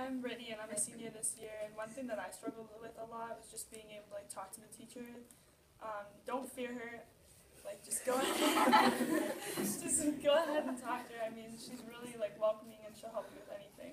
I'm Brittany and I'm a senior this year and one thing that I struggled with a lot was just being able to like talk to the teacher. Um, don't fear her. Like just go ahead just go ahead and talk to her. I mean she's really like welcoming and she'll help you with anything.